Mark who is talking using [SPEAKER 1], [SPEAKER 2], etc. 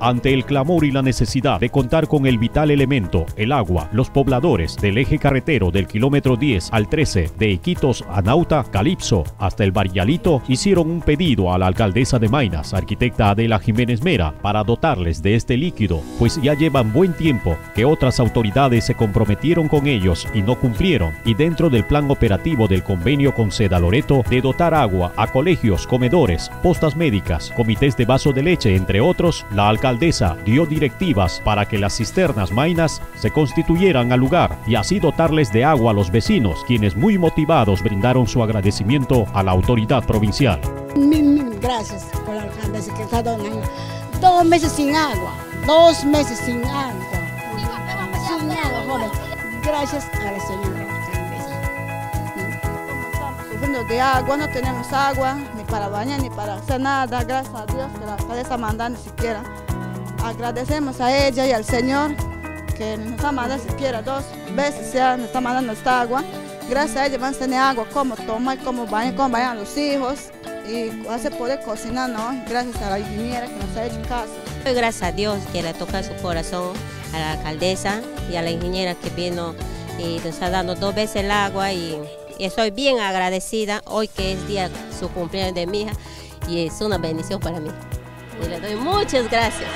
[SPEAKER 1] Ante el clamor y la necesidad de contar con el vital elemento, el agua, los pobladores del eje carretero del kilómetro 10 al 13 de Iquitos a Nauta, Calipso, hasta el Barrialito, hicieron un pedido a la alcaldesa de Mainas, arquitecta Adela Jiménez Mera, para dotarles de este líquido, pues ya llevan buen tiempo que otras autoridades se comprometieron con ellos y no cumplieron, y dentro del plan operativo del convenio con Seda Loreto de dotar agua a colegios, comedores, postas médicas, comités de vaso de leche, entre otros, la alcaldesa alcaldesa dio directivas para que las cisternas mainas se constituyeran al lugar y así dotarles de agua a los vecinos, quienes muy motivados brindaron su agradecimiento a la autoridad provincial.
[SPEAKER 2] Mil, mil gracias por la alcaldesa que está donando. Dos meses sin agua, dos meses sin agua. Sin agua, joven. Gracias a la señora alcaldesa.
[SPEAKER 3] Sufriendo de agua, no tenemos agua, ni para bañar, ni para hacer nada. Gracias a Dios que la alcaldesa manda ni siquiera. Agradecemos a ella y al Señor que nos está mandando siquiera dos veces ya nos está mandando esta agua. Gracias a ella vamos a tener agua como tomar, como bañar, como bañar a los hijos y hacer poder cocinar, ¿no? Gracias a la ingeniera que nos ha hecho caso.
[SPEAKER 4] Gracias a Dios que le toca su corazón a la alcaldesa y a la ingeniera que vino y nos está dando dos veces el agua y, y estoy bien agradecida hoy que es día su cumpleaños de mi hija y es una bendición para mí. Y le doy muchas gracias.